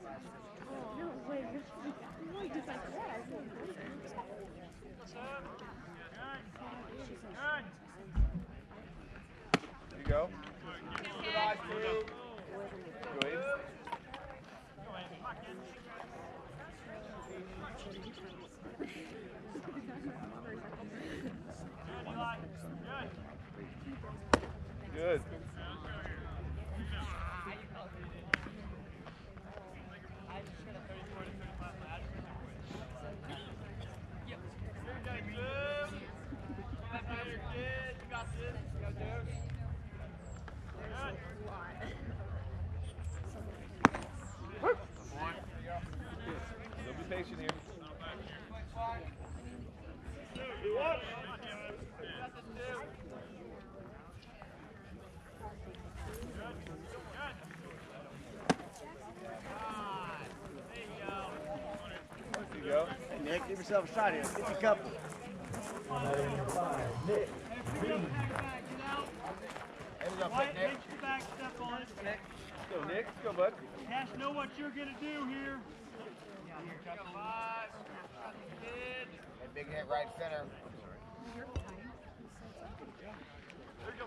There you go. Good eyes, two. Go ahead. Good. There Nick, give yourself a shot here. Get a couple. White, make your back step on it. Let's go, Nick. Let's go, bud. Cash, know what you're gonna do here. That big hit right center. Here you go.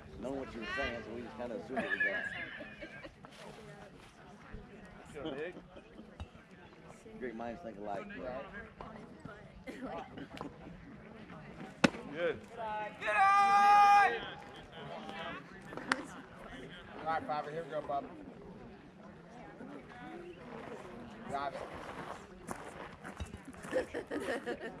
known what you were saying, so we just kind of assumed it was that. Let's go, Nick. Great minds think alike. Right? Good. All right, five. Here we go, bub. Drive it.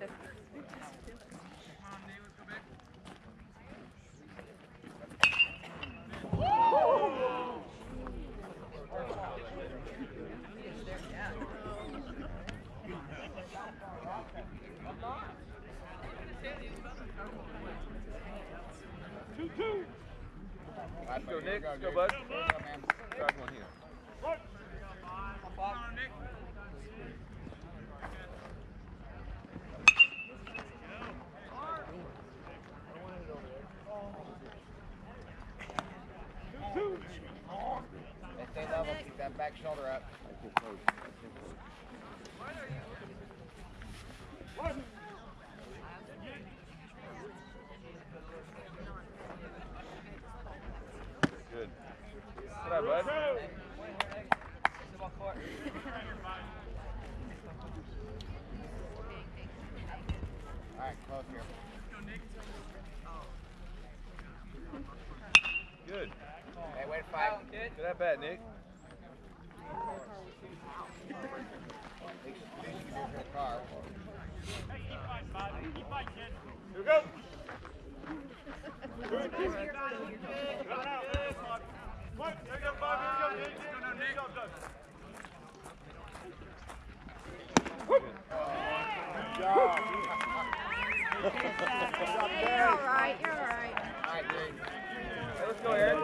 Let's go, buddy, here Nick. we Let's go, bud. Here go, man. Drive one here. Hey, Stay level. Keep that back shoulder up. That's your coach. That's your coach. Good. Good eye, bud. All right, here. Good. Hey, wait to fight. Good at bat, Nick. Least least you can do for the car. Hey, keep fighting, bud. Keep fighting, kid. Here we go. Good out. There, Bob. What? There you go, Bob. Here you go, kid. No, no, Nick. Go, go. You're all right. You're all right. All right, dude. Hey, let's go, Aaron.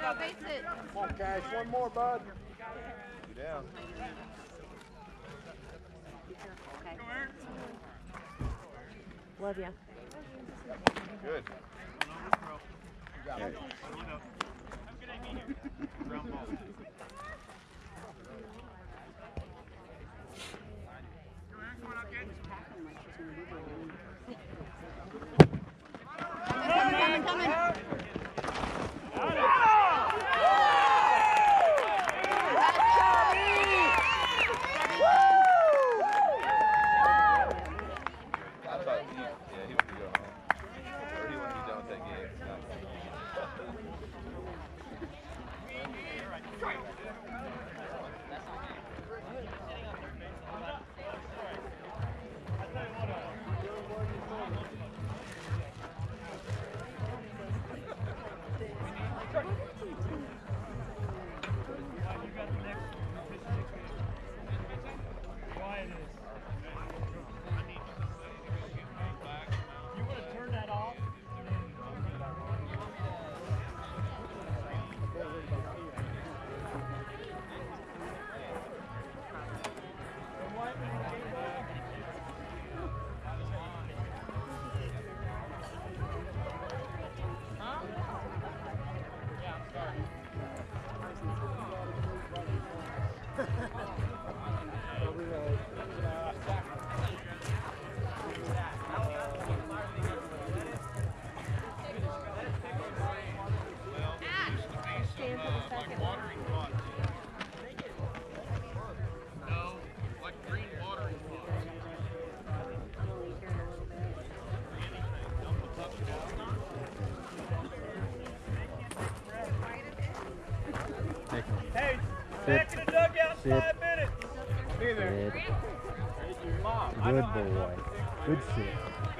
No, base it. Come on, Cash. One more, bud. You down. Okay. Love ya. Good. Coming, coming, Sit. back in the dugout Sit. five minutes. Good. Good boy. Good sit.